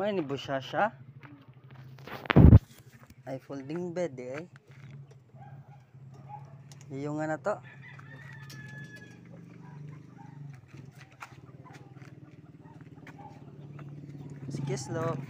Mo ni Bushasha? Ay folding bed eh. Iyo nga na to. Sige, slow.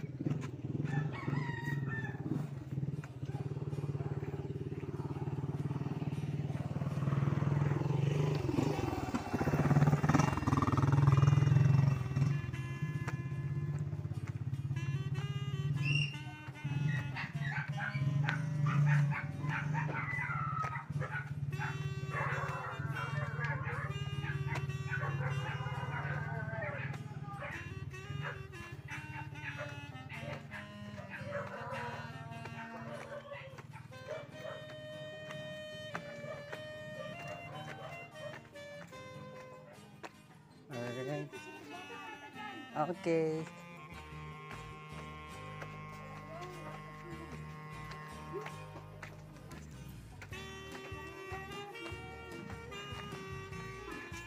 Okay.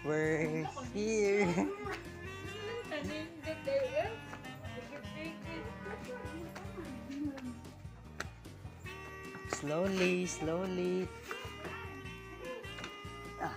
We're here. slowly, slowly. Ah.